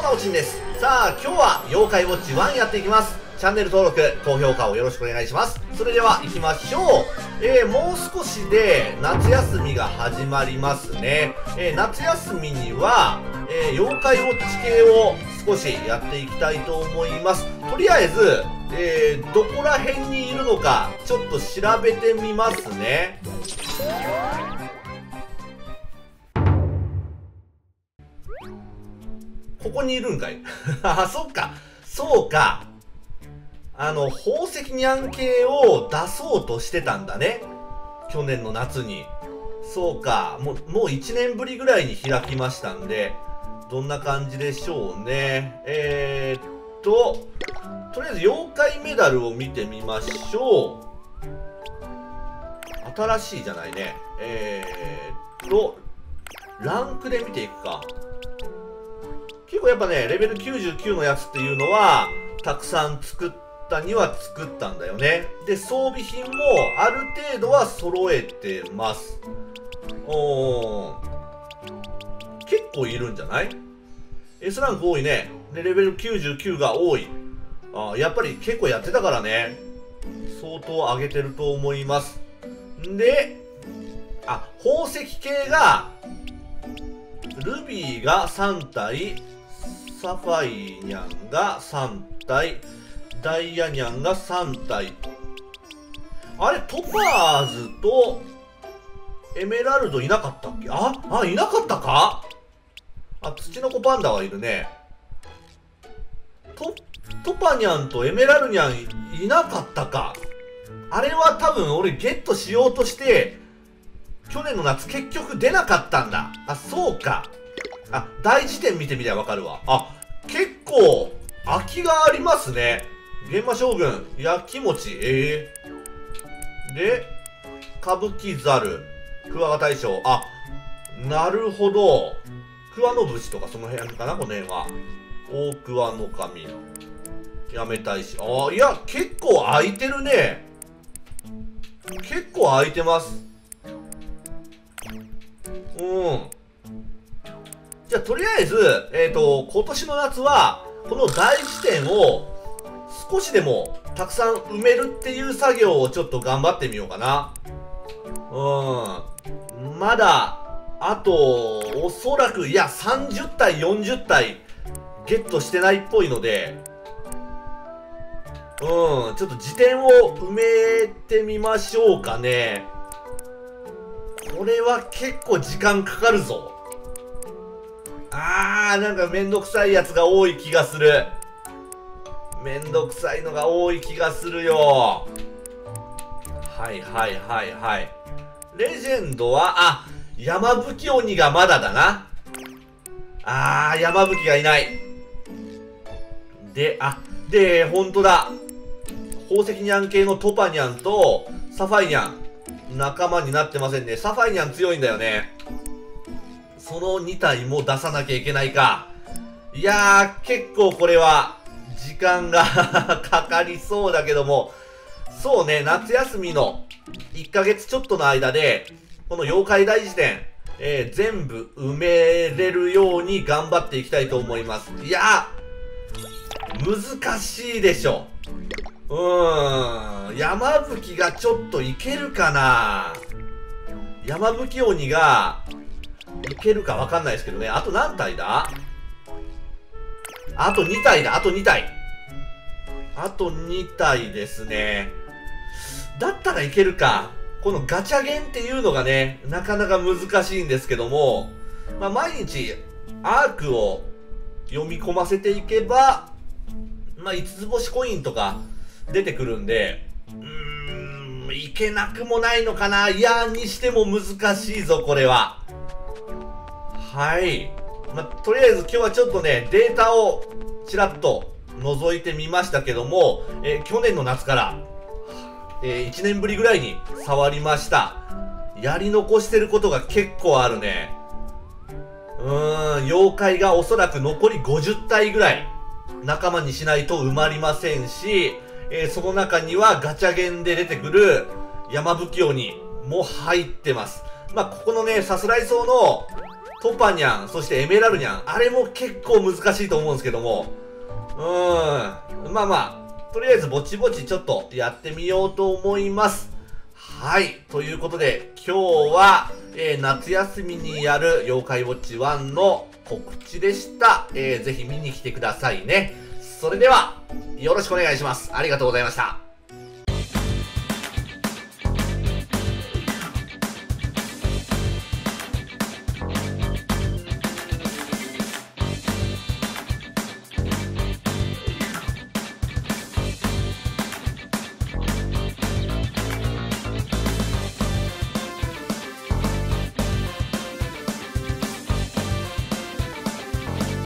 もなおちんです。さあ今日は妖怪ウォッチ1やっていきます。チャンネル登録高評価をよろしくお願いします。それでは行きましょう。えー、もう少しで夏休みが始まりますね、えー、夏休みには、えー、妖怪ウォッチ系を少しやっていきたいと思います。とりあえず、えー、どこら辺にいるのかちょっと調べてみますね。ここにいるんかい あ、そっか。そうか。あの、宝石にゃん系を出そうとしてたんだね。去年の夏に。そうか。もう、もう1年ぶりぐらいに開きましたんで、どんな感じでしょうね。えー、っと、とりあえず妖怪メダルを見てみましょう。新しいじゃないね。えー、っと、ランクで見ていくか。結構やっぱね、レベル99のやつっていうのは、たくさん作ったには作ったんだよね。で、装備品もある程度は揃えてます。おー。結構いるんじゃない ?S ランク多いね。で、レベル99が多い。あやっぱり結構やってたからね。相当上げてると思います。んで、あ、宝石系が、ルビーが3体、サファイニャンが3体、ダイヤニャンが3体。あれ、トパーズとエメラルドいなかったっけ？あ、あ、いなかったか？あ、土の子パンダはいるね。ト、トパニャンとエメラルニャンいなかったか？あれは多分俺ゲットしようとして、去年の夏結局出なかったんだ。あ、そうか。あ、大辞典見てみりゃわかるわ。あ、結構、空きがありますね。現場将軍、焼き餅、ええー、で、歌舞伎猿、桑賀大将、あ、なるほど。桑の節とかその辺かな、この辺は。大桑の神。やめたいし。ああ、いや、結構空いてるね。結構空いてます。うん。じゃあ、とりあえず、えっ、ー、と、今年の夏は、この大辞典を少しでもたくさん埋めるっていう作業をちょっと頑張ってみようかな。うん。まだ、あと、おそらく、いや、30体、40体、ゲットしてないっぽいので、うん、ちょっと辞典を埋めてみましょうかね。これは結構時間かかるぞ。あー、なんかめんどくさいやつが多い気がする。めんどくさいのが多い気がするよ。はいはいはいはい。レジェンドは、あ、山吹鬼がまだだな。あー、山吹がいない。で、あ、で、ほんとだ。宝石ニャン系のトパニャンとサファイニャン。仲間になってませんね。サファイニャン強いんだよね。その2体も出さなきゃいけないか。いやー、結構これは、時間が かかりそうだけども、そうね、夏休みの1ヶ月ちょっとの間で、この妖怪大辞典、えー、全部埋めれるように頑張っていきたいと思います。いや難しいでしょ。うーん、山吹がちょっといけるかな山吹鬼が、いけるかわかんないですけどね。あと何体だ？あと2体だ。あと2体。あと2体ですね。だったらいけるか。このガチャゲンっていうのがね、なかなか難しいんですけども、まあ、毎日アークを読み込ませていけば、まあ、5つ星コインとか出てくるんで、うーん、いけなくもないのかな。いやにしても難しいぞ、これは。はい。ま、とりあえず今日はちょっとね、データをちらっと覗いてみましたけども、え、去年の夏から、えー、1年ぶりぐらいに触りました。やり残してることが結構あるね。うーん、妖怪がおそらく残り50体ぐらい仲間にしないと埋まりませんし、えー、その中にはガチャゲンで出てくる山吹鬼も入ってます。まあ、ここのね、さすらい草のトパニャン、そしてエメラルニャン、あれも結構難しいと思うんですけども、うーん、まあまあ、とりあえずぼちぼちちょっとやってみようと思います。はい。ということで、今日は、えー、夏休みにやる妖怪ウォッチ1の告知でした。えー、ぜひ見に来てくださいね。それでは、よろしくお願いします。ありがとうございました。